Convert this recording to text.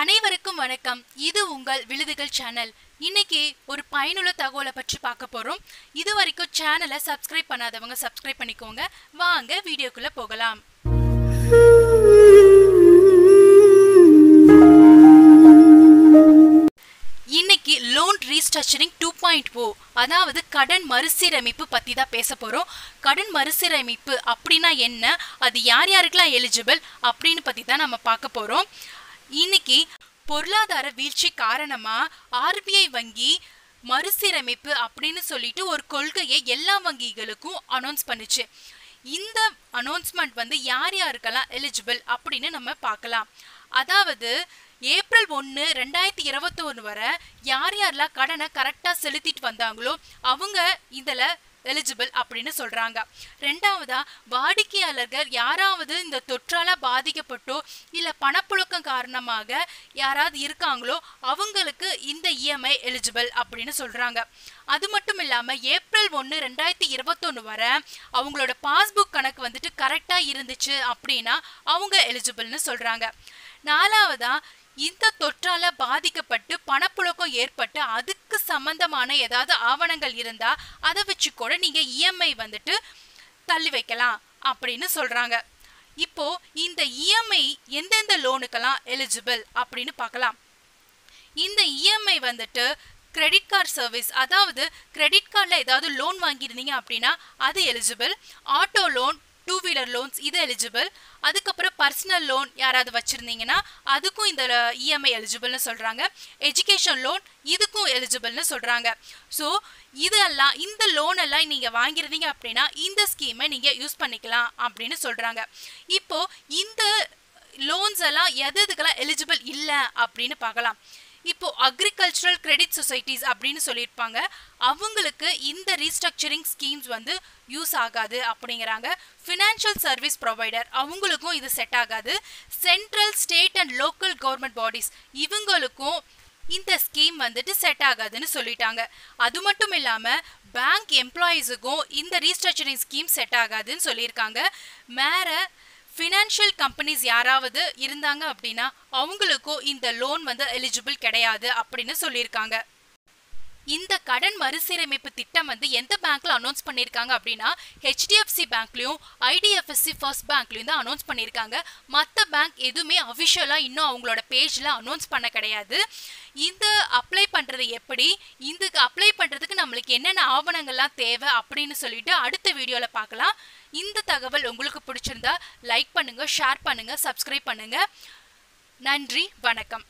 அனைவருக்கும் வணக்கம். இது உங்கள் விழுதுகள் சேனல். இன்னைக்கு ஒரு பயனுள்ள தகவலை பற்றி பார்க்க போறோம். இது வரைக்கும் சேனலை சப்ஸ்கிரைப் பண்ணாதவங்க சப்ஸ்கிரைப் பண்ணிக்கோங்க. வாங்க வீடியோக்குள்ள போகலாம். இன்னைக்கு loan restructuring two point O அதாவது கடன் மறுசீரமைப்பு பற்றி தான் பேச போகிறோம் கடன் மறுசீரமைப்பு அப்படின்னா என்ன? அது யார் யாருக்கெல்லாம் எலிஜிபிள் அப்படின்னு பற்றி தான் நம்ம பார்க்க போகிறோம் இன்னைக்கு பொருளாதார வீழ்ச்சி காரணமா ஆர்பிஐ வங்கி மறுசீரமைப்பு அப்படின்னு சொல்லிட்டு ஒரு கொள்கையை எல்லா வங்கிகளுக்கும் அனௌன்ஸ் பண்ணுச்சு. இந்த அனௌன்ஸ்மெண்ட் வந்து யார் யாருக்கெல்லாம் எலிஜிபிள் அப்படின்னு நம்ம பார்க்கலாம். அதாவது ஏப்ரல் ஒன்று ரெண்டாயிரத்தி இருபத்தொன்று வரை யார் யாரெல்லாம் கடனை கரெக்டாக செலுத்திட்டு வந்தாங்களோ அவங்க இதில் எலிஜிபிள் அப்படின்னு சொல்கிறாங்க ரெண்டாவதா வாடிக்கையாளர்கள் யாராவது இந்த தொற்றால பாதிக்கப்பட்டோ இல்லை பணப்புழக்கம் காரணமாக யாராவது இருக்காங்களோ அவங்களுக்கு இந்த இஎம்ஐ எலிஜிபிள் அப்படின்னு சொல்கிறாங்க அது மட்டும் இல்லாமல் ஏப்ரல் ஒன்று ரெண்டாயிரத்தி இருபத்தொன்று வரை அவங்களோட பாஸ்புக் கணக்கு வந்துட்டு கரெக்டாக இருந்துச்சு அப்படின்னா அவங்க எலிஜிபிள்னு சொல்கிறாங்க நாலாவதா இந்த தொற்றால பாதிக்கப்பட்டு பணப்புழக்கம் ஏற்பட்டு அதுக்கு சம்பந்தமான ஏதாவது ஆவணங்கள் இருந்தா அதை வச்சு கூட நீங்க இஎம்ஐ வந்துட்டு தள்ளி வைக்கலாம் அப்படின்னு சொல்றாங்க. இப்போ இந்த இஎம்ஐ எந்தெந்த லோனுக்கெல்லாம் எலிஜிபிள் அப்படின்னு பார்க்கலாம். இந்த இஎம்ஐ வந்துட்டு கிரெடிட் கார்டு சர்வீஸ் அதாவது கிரெடிட் கார்டில் ஏதாவது லோன் வாங்கியிருந்தீங்க அப்படின்னா அது eligible auto loan two wheeler loans இது எலிஜிபிள் அதுக்கப்புறம் பர்சனல் லோன் யாராவது வச்சுருந்தீங்கன்னா அதுக்கும் இந்த இஎம்ஐ எலிஜிபிள்னு சொல்கிறாங்க எஜுகேஷன் லோன் இதுக்கும் எலிஜிபிள்னு சொல்கிறாங்க ஸோ இதெல்லாம் இந்த லோன் எல்லாம் நீங்கள் வாங்கியிருந்தீங்க அப்படின்னா இந்த ஸ்கீமை நீங்கள் யூஸ் பண்ணிக்கலாம் அப்படின்னு சொல்கிறாங்க இப்போது இந்த லோன்ஸ் எல்லாம் எது எதுக்கெல்லாம் எலிஜிபிள் இல்லை அப்படின்னு பார்க்கலாம். இப்போ அக்ரிகல்ச்சரல் கிரெடிட் சொசைட்டிஸ் அப்படின்னு சொல்லியிருப்பாங்க. அவங்களுக்கு இந்த ரீஸ்ட்ரக்சரிங் ஸ்கீம்ஸ் வந்து யூஸ் ஆகாது அப்படிங்கிறாங்க. ஃபினான்ஷியல் சர்வீஸ் ப்ரொவைடர் அவங்களுக்கும் இது செட் ஆகாது. Central state and local government bodies இவங்களுக்கும் இந்த ஸ்கீம் வந்துட்டு செட் ஆகாதுன்னு சொல்லிட்டாங்க. அது மட்டும் இல்லாமல் பேங்க் எம்ப்ளாயீஸுக்கும் இந்த ரீஸ்ட்ரக்சரிங் ஸ்கீம் செட் ஆகாதுன்னு சொல்லியிருக்காங்க. மேலே ஃபினான்ஷியல் கம்பெனிஸ் யாராவது இருந்தாங்க அப்படின்னா அவங்களுக்கும் இந்த லோன் வந்து எலிஜிபிள் கிடையாது அப்படின்னு சொல்லியிருக்காங்க. இந்த கடன் மறுசீரமைப்பு திட்டம் வந்து எந்த பேங்க்ல அனௌன்ஸ் பண்ணியிருக்காங்க அப்படின்னா ஹெச்டிஎஃப்சி பேங்க்லயும் ஐடிஎஃப்எஸ்சி ஃபர்ஸ்ட் பேங்க்லயும் தான் அனௌன்ஸ் பண்ணியிருக்காங்க மற்ற பேங்க் எதுவுமே அஃபிஷியலாக இன்னும் அவங்களோட பேஜில் அனௌன்ஸ் பண்ண கிடையாது. இந்த அப்ளை பண்ணுறது எப்படி? இதுக்கு அப்ளை பண்ணுறதுக்கு நம்மளுக்கு என்னென்ன ஆவணங்கள்லாம் தேவை அப்படின்னு சொல்லிட்டு அடுத்த வீடியோவில் பார்க்கலாம். இந்த தகவல் உங்களுக்கு பிடிச்சிருந்தா லைக் பண்ணுங்கள் ஷேர் பண்ணுங்கள் சப்ஸ்கிரைப் பண்ணுங்கள் நன்றி வணக்கம்.